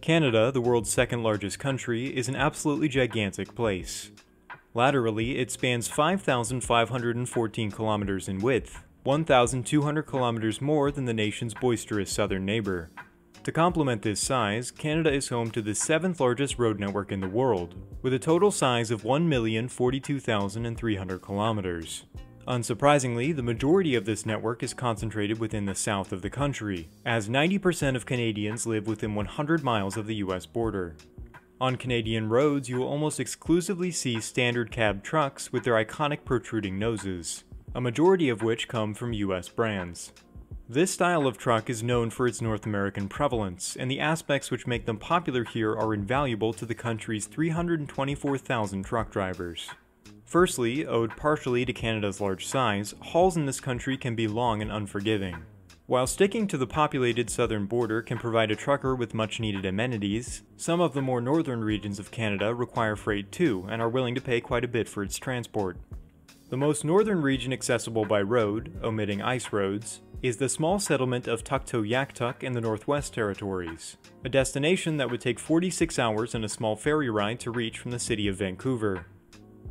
Canada, the world's second largest country, is an absolutely gigantic place. Laterally, it spans 5,514 kilometers in width, 1,200 kilometers more than the nation's boisterous southern neighbor. To complement this size, Canada is home to the seventh largest road network in the world, with a total size of 1,042,300 kilometers. Unsurprisingly, the majority of this network is concentrated within the south of the country, as 90% of Canadians live within 100 miles of the US border. On Canadian roads, you will almost exclusively see standard cab trucks with their iconic protruding noses, a majority of which come from US brands. This style of truck is known for its North American prevalence, and the aspects which make them popular here are invaluable to the country's 324,000 truck drivers. Firstly, owed partially to Canada's large size, hauls in this country can be long and unforgiving. While sticking to the populated southern border can provide a trucker with much needed amenities, some of the more northern regions of Canada require freight too and are willing to pay quite a bit for its transport. The most northern region accessible by road, omitting ice roads, is the small settlement of Tuktoyaktuk in the Northwest Territories, a destination that would take 46 hours and a small ferry ride to reach from the city of Vancouver.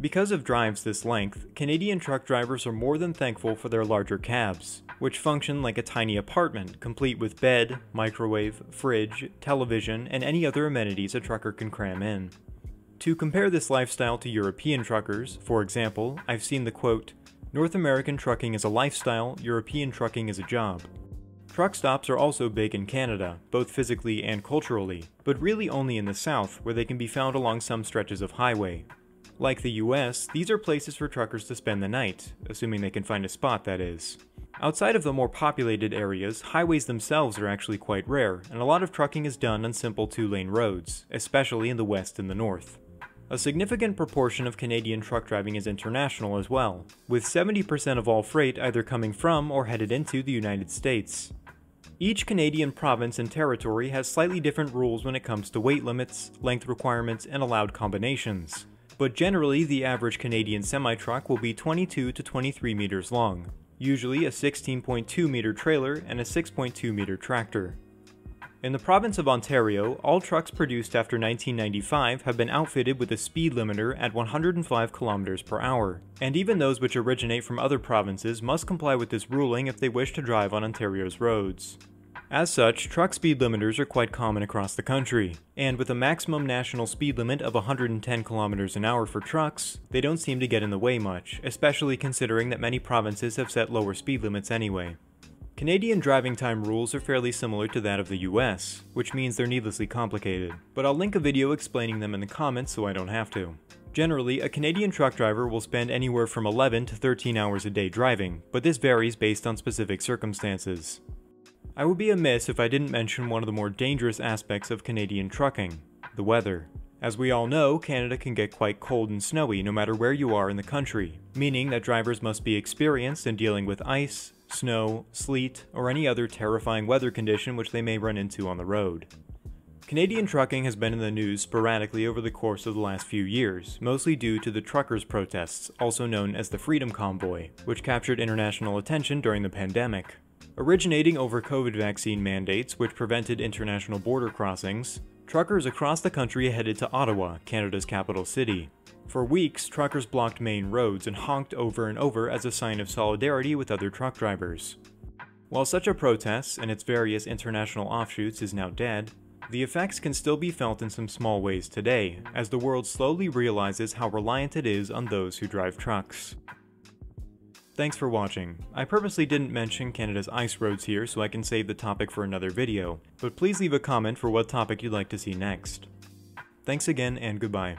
Because of drives this length, Canadian truck drivers are more than thankful for their larger cabs, which function like a tiny apartment, complete with bed, microwave, fridge, television, and any other amenities a trucker can cram in. To compare this lifestyle to European truckers, for example, I've seen the quote, North American trucking is a lifestyle, European trucking is a job. Truck stops are also big in Canada, both physically and culturally, but really only in the south, where they can be found along some stretches of highway. Like the US, these are places for truckers to spend the night, assuming they can find a spot that is. Outside of the more populated areas, highways themselves are actually quite rare, and a lot of trucking is done on simple two-lane roads, especially in the west and the north. A significant proportion of Canadian truck driving is international as well, with 70% of all freight either coming from or headed into the United States. Each Canadian province and territory has slightly different rules when it comes to weight limits, length requirements, and allowed combinations, but generally the average Canadian semi-truck will be 22 to 23 meters long, usually a 16.2 meter trailer and a 6.2 meter tractor. In the province of Ontario, all trucks produced after 1995 have been outfitted with a speed limiter at 105 km per hour, and even those which originate from other provinces must comply with this ruling if they wish to drive on Ontario's roads. As such, truck speed limiters are quite common across the country, and with a maximum national speed limit of 110 km an hour for trucks, they don't seem to get in the way much, especially considering that many provinces have set lower speed limits anyway. Canadian driving time rules are fairly similar to that of the US, which means they're needlessly complicated, but I'll link a video explaining them in the comments so I don't have to. Generally, a Canadian truck driver will spend anywhere from 11 to 13 hours a day driving, but this varies based on specific circumstances. I would be amiss if I didn't mention one of the more dangerous aspects of Canadian trucking, the weather. As we all know, Canada can get quite cold and snowy no matter where you are in the country, meaning that drivers must be experienced in dealing with ice, snow, sleet, or any other terrifying weather condition which they may run into on the road. Canadian trucking has been in the news sporadically over the course of the last few years, mostly due to the truckers' protests, also known as the Freedom Convoy, which captured international attention during the pandemic. Originating over COVID vaccine mandates which prevented international border crossings, truckers across the country headed to Ottawa, Canada's capital city. For weeks, truckers blocked main roads and honked over and over as a sign of solidarity with other truck drivers. While such a protest and its various international offshoots is now dead, the effects can still be felt in some small ways today, as the world slowly realizes how reliant it is on those who drive trucks. Thanks for watching. I purposely didn't mention Canada's ice roads here so I can save the topic for another video, but please leave a comment for what topic you'd like to see next. Thanks again and goodbye.